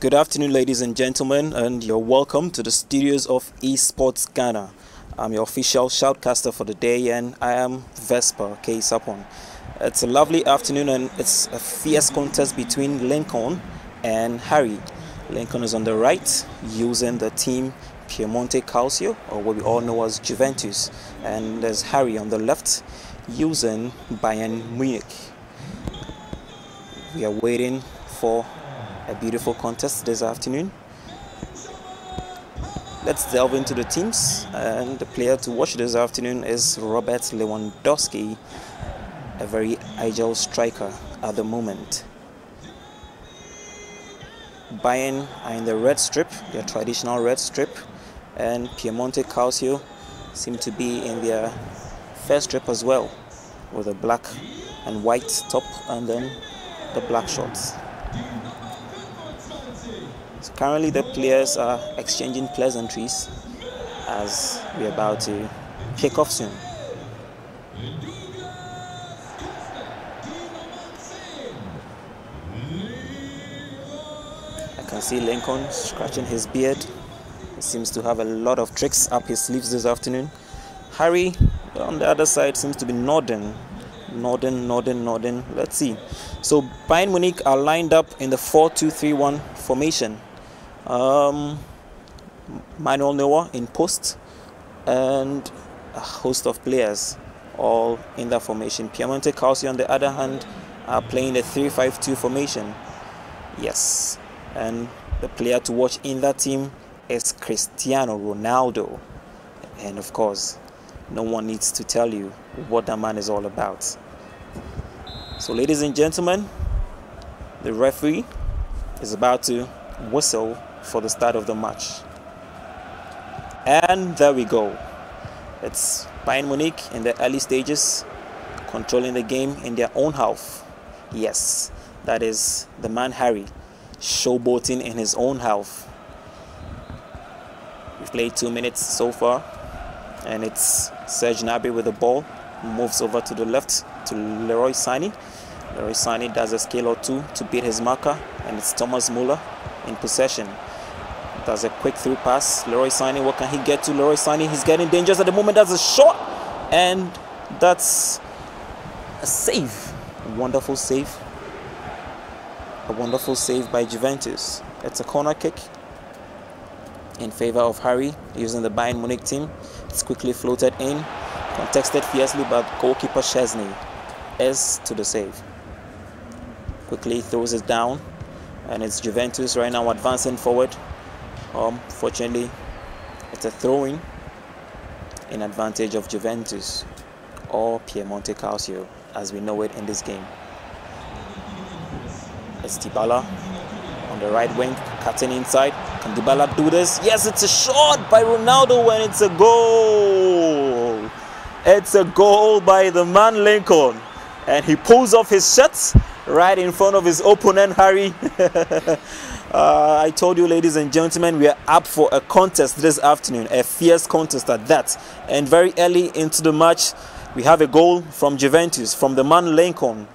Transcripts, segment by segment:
Good afternoon, ladies and gentlemen, and you're welcome to the studios of Esports Ghana. I'm your official shoutcaster for the day, and I am Vaspa K. Sapon. It's a lovely afternoon, and it's a fierce contest between Lincoln and Harry. Lincoln is on the right, using the team Piemonte Calcio, or what we all know as Juventus, and there's Harry on the left, using Bayern Munich. We are waiting for a beautiful contest this afternoon. Let's delve into the teams. And the player to watch this afternoon is Robert Lewandowski, a very agile striker at the moment. Bayern are in the red strip, their traditional red strip, and Piemonte Calcio seem to be in their first strip as well, with a black and white top and then the black shorts. Currently the players are exchanging pleasantries as we're about to kick off soon. I can see Lincoln scratching his beard. He seems to have a lot of tricks up his sleeves this afternoon. Harry on the other side seems to be nodding Northern, Northern, Northern. Let's see. So Bayern Munich are lined up in the 4-2-3-1 formation. Um, Manuel Neuer in post and a host of players all in that formation. Piemonte Calcio on the other hand are playing the 3-5-2 formation. Yes. And the player to watch in that team is Cristiano Ronaldo. And of course, no one needs to tell you what that man is all about. So, ladies and gentlemen, the referee is about to whistle for the start of the match. And there we go. It's Bayern Munich in the early stages, controlling the game in their own half. Yes, that is the man Harry showboating in his own half. We've played two minutes so far, and it's Serge Gnabry with the ball, moves over to the left to Leroy Sané. Leroy Sané does a scale or two to beat his marker, and it's Thomas Muller in possession. Does a quick through pass. Leroy Sané, what can he get to? Leroy Sané, he's getting dangerous at the moment. That's a shot, and that's a save. A wonderful save. A wonderful save by Juventus. It's a corner kick in favor of Harry using the Bayern Munich team. It's quickly floated in, contested fiercely by goalkeeper Szczesny. S to the save. Quickly throws it down, and it's Juventus right now advancing forward. Um, fortunately, it's a throwing in advantage of Juventus or Piemonte Calcio as we know it in this game. It's Dybala on the right wing, cutting inside. Can Dybala do this? Yes, it's a shot by Ronaldo and it's a goal. It's a goal by the man Lincoln. And he pulls off his shirt right in front of his opponent, Harry. uh, I told you, ladies and gentlemen, we are up for a contest this afternoon, a fierce contest at that. And very early into the match, we have a goal from Juventus, from the man Lincoln.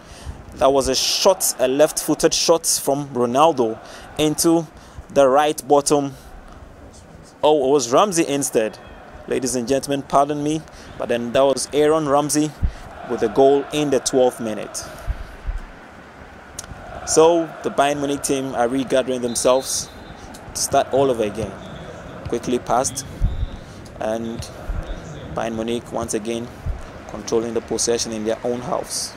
That was a shot, a left footed shot from Ronaldo into the right bottom. Oh, it was Ramsey instead. Ladies and gentlemen, pardon me. But then that was Aaron Ramsey with a goal in the 12th minute. So the Bayern Munich team are regathering themselves to start all over again. Quickly passed, and Bayern Munich once again controlling the possession in their own house.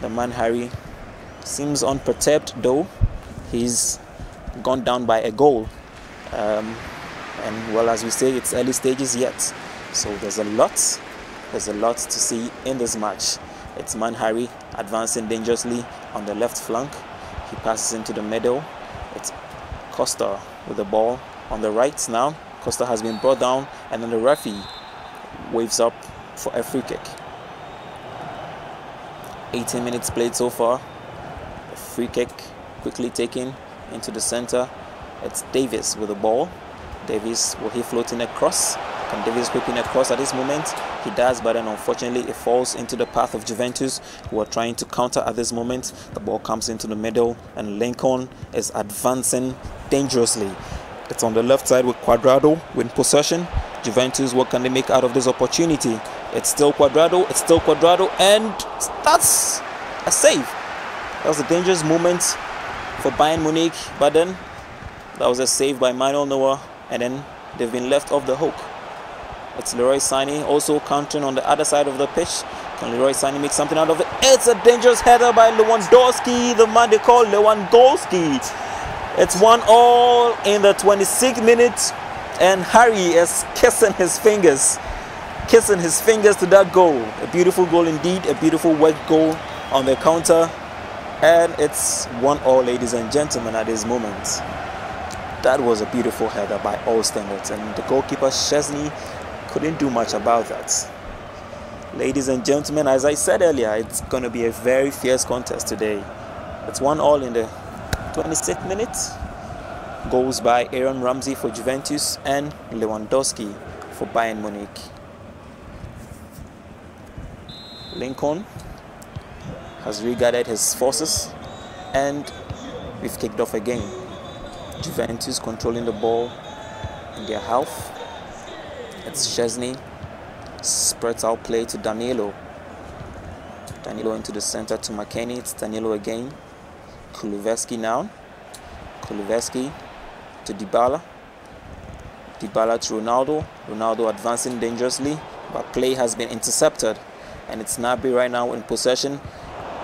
The man Harry seems unperturbed though. He's gone down by a goal. Um, and well, as we say, it's early stages yet. So there's a lot, there's a lot to see in this match. It's Man Harry advancing dangerously on the left flank. He passes into the middle. It's Costa with the ball on the right now. Costa has been brought down, and then the referee waves up for a free kick. 18 minutes played so far. A free kick quickly taken into the center. It's Davies with the ball. Davies will he floating across? Can Davies whipping across at this moment? He does, but then unfortunately it falls into the path of Juventus, who are trying to counter at this moment. The ball comes into the middle, and Lincoln is advancing dangerously. It's on the left side with Cuadrado with possession. Juventus, what can they make out of this opportunity? It's still Cuadrado, it's still Cuadrado, and that's a save. That was a dangerous moment for Bayern Munich, but then that was a save by Manuel Neuer, and then they've been left off the hook. It's Leroy Sané also countering on the other side of the pitch. Can Leroy Sané make something out of it? It's a dangerous header by Lewandowski, the man they call Lewandowski. It's one all in the 26th minute, and Harry is kissing his fingers, kissing his fingers to that goal. A beautiful goal indeed, a beautiful work goal on the counter, and it's one all, ladies and gentlemen, at this moment. That was a beautiful header by all standards, and the goalkeeper Szczesny couldn't do much about that. Ladies and gentlemen, as I said earlier, it's going to be a very fierce contest today. It's one all in the 26th minute. Goals by Aaron Ramsey for Juventus and Lewandowski for Bayern Munich. Lincoln has regathered his forces and we've kicked off again. Juventus controlling the ball in their half. It's Szczesny. Spreads out play to Danilo. Danilo into the center to McKennie. It's Danilo again. Kulusevski now. Kulusevski to Dybala. Dybala to Ronaldo. Ronaldo advancing dangerously, but play has been intercepted. And it's Nabi right now in possession.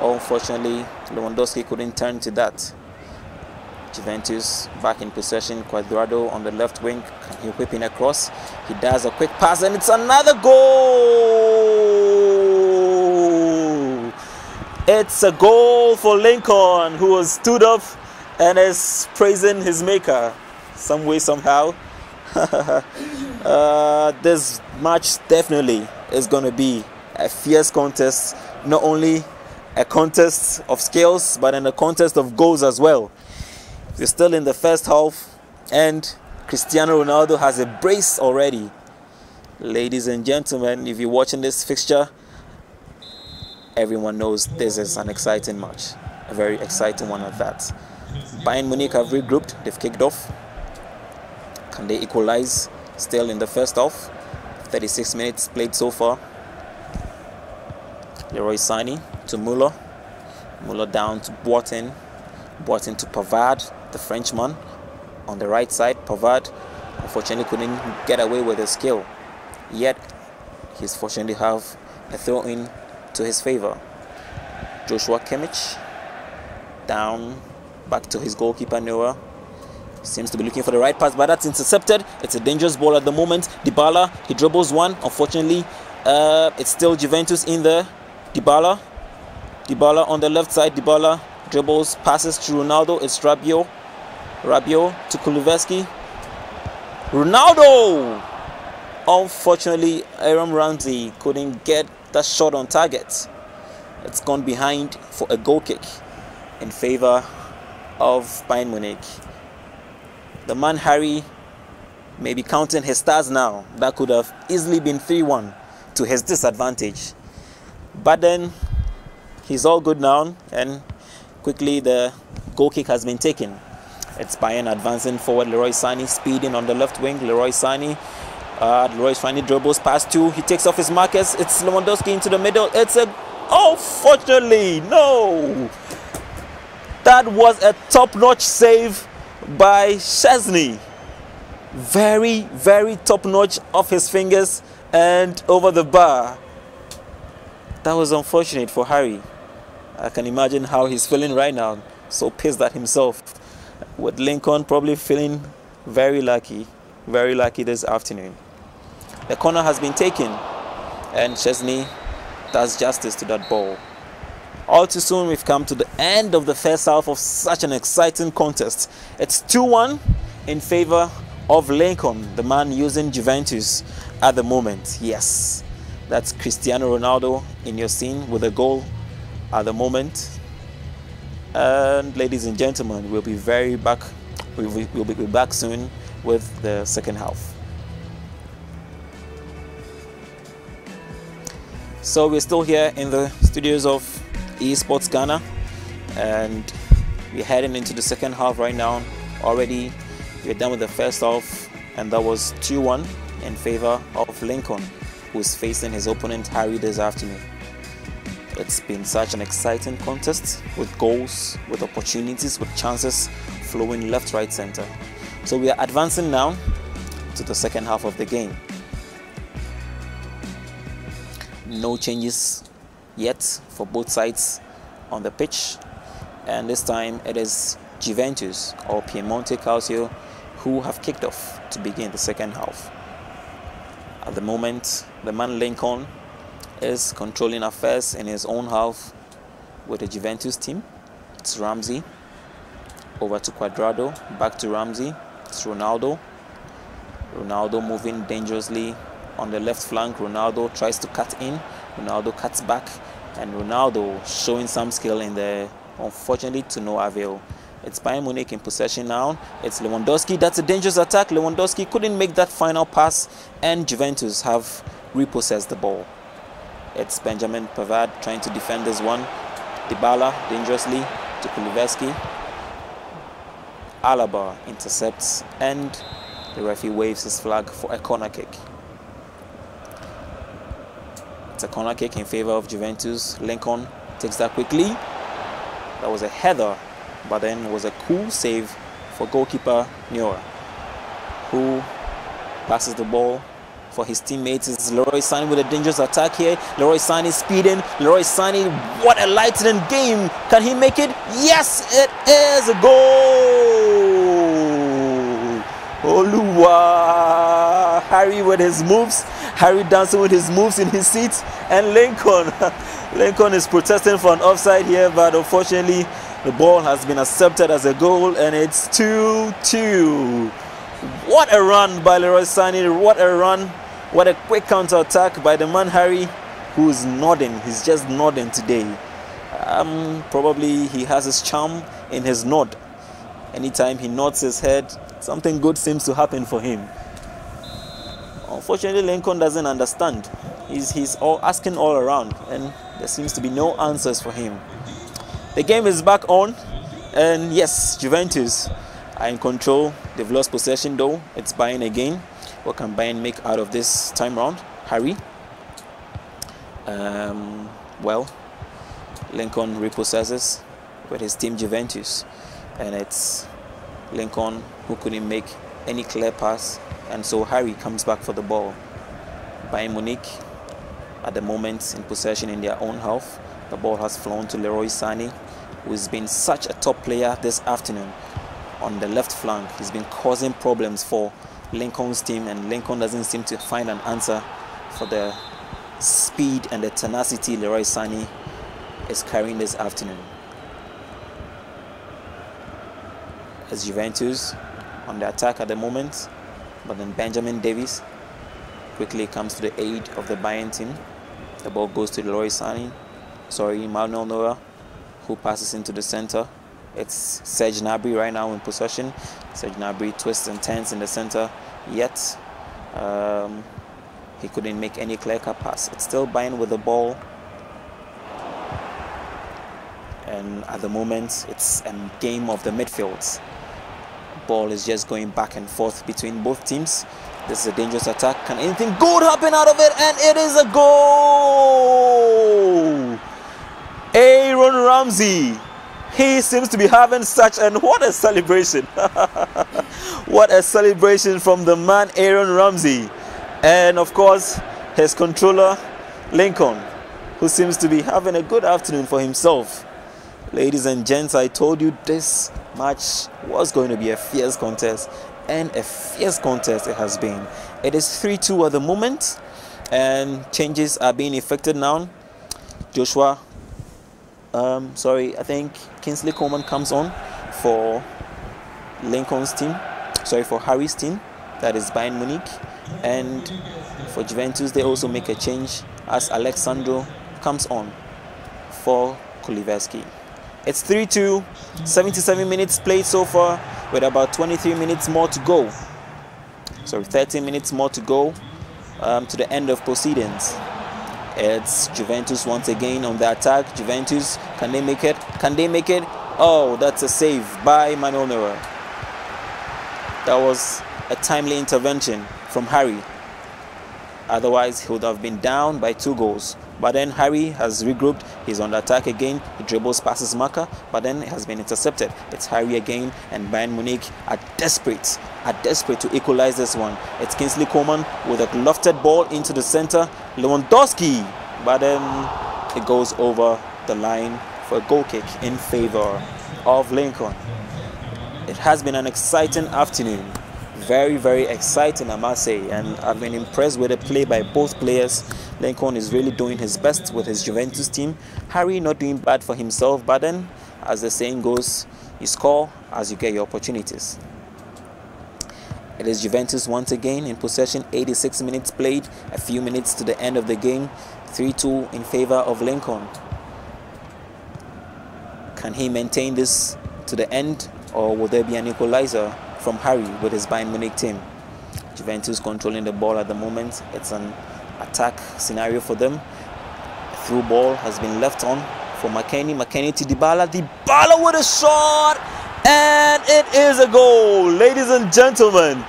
Unfortunately, Lewandowski couldn't turn to that. Juventus back in possession. Cuadrado on the left wing. He whipping across. He does a quick pass and it's another goal. It's a goal for Lincoln, who has stood up and is praising his maker some way, somehow. uh, this match definitely is going to be a fierce contest, not only a contest of skills, but in a contest of goals as well. We're still in the first half, and Cristiano Ronaldo has a brace already. Ladies and gentlemen, if you're watching this fixture, everyone knows this is an exciting match. A very exciting one at that. Bayern Munich have regrouped, they've kicked off. Can they equalize? Still in the first half. 36 minutes played so far. Leroy Sané to Muller. Muller down to Boateng. Boateng to Pavard, the Frenchman. On the right side, Pavard unfortunately couldn't get away with his skill. Yet, he's fortunately have a throw in to his favor. Joshua Kimmich down back to his goalkeeper Neuer. Seems to be looking for the right pass, but that's intercepted. It's a dangerous ball at the moment. Dybala, he dribbles one. Unfortunately, uh, it's still Juventus in there. Dybala, Dybala on the left side. Dybala dribbles, passes to Ronaldo. It's Rabiot. Rabiot to Kulusevski. Ronaldo! Unfortunately, Aaron Ramsey couldn't get that shot on target. It's gone behind for a goal kick in favor of Bayern Munich. The man Harry may be counting his stars now. That could have easily been 3 1 to his disadvantage. But then he's all good now, and quickly the goal kick has been taken. It's Bayern advancing forward. Leroy Sané speeding on the left wing. Leroy Sané. Uh, Leroy Sané dribbles past two. He takes off his markers. It's Lewandowski into the middle. It's a. Oh, fortunately, no. That was a top-notch save by Szczesny. Very, very top-notch off his fingers and over the bar. That was unfortunate for Harry. I can imagine how he's feeling right now. So pissed at himself. With Lincoln probably feeling very lucky, very lucky this afternoon. The corner has been taken and Szczesny does justice to that ball. All too soon, we've come to the end of the first half of such an exciting contest. It's 2 1 in favor of Lincoln, the man using Juventus at the moment. Yes, that's Cristiano Ronaldo in your scene with a goal at the moment. And ladies and gentlemen, we'll be very back. We'll be, we'll be back soon with the second half. So we're still here in the studios of Esports Ghana, and we're heading into the second half right now. Already, we're done with the first half, and that was 2-1 in favor of Lincoln, who's facing his opponent Harry this afternoon. It's been such an exciting contest with goals, with opportunities, with chances flowing left, right, center. So we are advancing now to the second half of the game. No changes yet for both sides on the pitch. And this time it is Juventus or Piemonte Calcio who have kicked off to begin the second half. At the moment, the man Lincoln is controlling affairs in his own half with the Juventus team. It's Ramsey over to Cuadrado, back to Ramsey. It's Ronaldo. Ronaldo moving dangerously on the left flank. Ronaldo tries to cut in. Ronaldo cuts back, and Ronaldo showing some skill in there. Unfortunately, to no avail. It's Bayern Munich in possession now. It's Lewandowski. That's a dangerous attack. Lewandowski couldn't make that final pass, and Juventus have repossessed the ball. It's Benjamin Pavard trying to defend this one. Dybala dangerously to Kulusevski. Alaba intercepts, and the referee waves his flag for a corner kick. It's a corner kick in favor of Juventus. Lincoln takes that quickly. That was a header but then was a cool save for goalkeeper Neuer, who passes the ball for his teammates. It's Leroy Sané with a dangerous attack here. Leroy Sané speeding. Leroy Sané, what a lightning game. Can he make it? Yes, it is a goal. Oluwa. Harry with his moves. Harry dancing with his moves in his seat. And Lincoln. Lincoln is protesting for an offside here, but unfortunately the ball has been accepted as a goal and it's 2-2. What a run by Leroy Sané. What a run. What a quick counter attack by the man Harry who's nodding. He's just nodding today. Um, probably he has his charm in his nod. Anytime he nods his head, something good seems to happen for him. Unfortunately, Lincoln doesn't understand. He's, he's all asking all around, and there seems to be no answers for him. The game is back on, and yes, Juventus are in control. They've lost possession though. It's Bayern again. What can Bayern make out of this time round? Harry. Um, well, Lincoln repossesses with his team Juventus, and it's Lincoln who couldn't make any clear pass, and so Harry comes back for the ball. Bayern Munich at the moment in possession in their own half. The ball has flown to Leroy Sané, who's been such a top player this afternoon on the left flank. He's been causing problems for Lincoln's team, and Lincoln doesn't seem to find an answer for the speed and the tenacity Leroy Sané is carrying this afternoon. As Juventus on the attack at the moment, but then Benjamin Davis quickly comes to the aid of the Bayern team. The ball goes to Leroy Sané sorry, Manuel Neuer, who passes into the center. It's Serge Gnabry right now in possession. Serge Gnabry twists and turns in the center, yet um, he couldn't make any clear-cut pass. It's still Bayern with the ball. And at the moment, it's a game of the midfields. Ball is just going back and forth between both teams. This is a dangerous attack. Can anything good happen out of it? And it is a goal! Aaron Ramsey. He seems to be having such and what a celebration. what a celebration from the man Aaron Ramsey. And of course, his controller Lincoln, who seems to be having a good afternoon for himself. Ladies and gents, I told you this match was going to be a fierce contest, and a fierce contest it has been. It is 3 2 at the moment, and changes are being effected now. Joshua um, sorry, I think Kingsley Coman comes on for Lincoln's team, sorry, for Harry's team, that is Bayern Munich. And for Juventus, they also make a change as Alex Sandro comes on for Kulusevski. It's 3 2, 77 minutes played so far, with about 23 minutes more to go. Sorry, 13 minutes more to go um, to the end of proceedings. It's Juventus once again on the attack. Juventus, can they make it? Can they make it? Oh, that's a save by Manuel Neuer. That was a timely intervention from Harry. Otherwise, he would have been down by two goals. But then Harry has regrouped. He's on the attack again. He dribbles passes Maka, but then it has been intercepted. It's Harry again, and Bayern Munich are desperate, are desperate to equalize this one. It's Kingsley Coman with a lofted ball into the center. Lewandowski, but then it goes over the line for a goal kick in favor of Lincoln. It has been an exciting afternoon very, very exciting, I must say. And I've been impressed with the play by both players. Lincoln is really doing his best with his Juventus team. Harry not doing bad for himself, but then, as the saying goes, you score as you get your opportunities. It is Juventus once again in possession, 86 minutes played, a few minutes to the end of the game, 3 2 in favor of Lincoln. Can he maintain this to the end, or will there be an equalizer? From Harry with his Bayern Munich team. Juventus controlling the ball at the moment. It's an attack scenario for them. A through ball has been left on for McKennie. McKennie to Dybala. Dybala with a shot. And it is a goal. Ladies and gentlemen,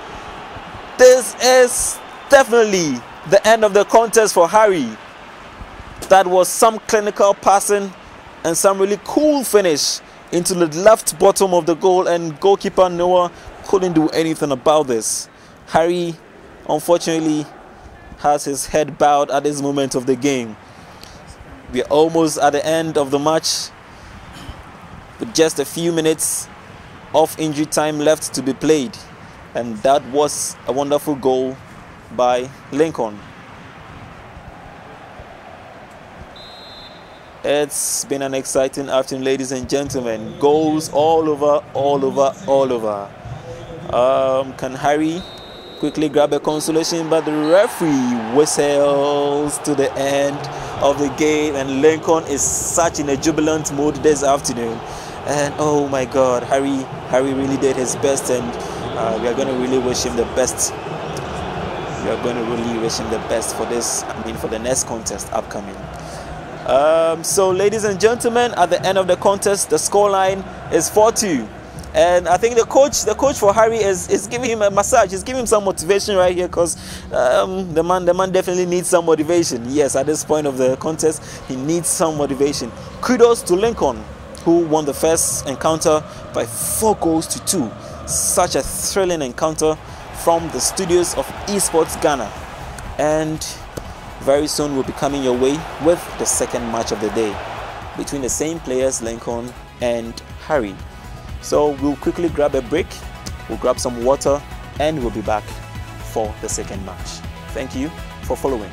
this is definitely the end of the contest for Harry. That was some clinical passing and some really cool finish into the left bottom of the goal and goalkeeper Neuer couldn't do anything about this. Harry, unfortunately, has his head bowed at this moment of the game. We're almost at the end of the match with just a few minutes of injury time left to be played. And that was a wonderful goal by Lincoln. It's been an exciting afternoon, ladies and gentlemen. Goals all over, all over, all over. Um, can Harry quickly grab a consolation? But the referee whistles to the end of the game, and Lincoln is such in a jubilant mood this afternoon. And oh my God, Harry, Harry really did his best, and uh, we are going to really wish him the best. We are going to really wish him the best for this. I mean, for the next contest upcoming. Um, so, ladies and gentlemen, at the end of the contest, the scoreline is 4 2. And I think the coach, the coach for Harry is, is giving him a massage. He's giving him some motivation right here because um, the man, the man definitely needs some motivation. Yes, at this point of the contest, he needs some motivation. Kudos to Lincoln, who won the first encounter by four goals to two. Such a thrilling encounter from the studios of Esports Ghana. And very soon we'll be coming your way with the second match of the day between the same players, Lincoln and Harry. So we'll quickly grab a break, we'll grab some water, and we'll be back for the second match. Thank you for following.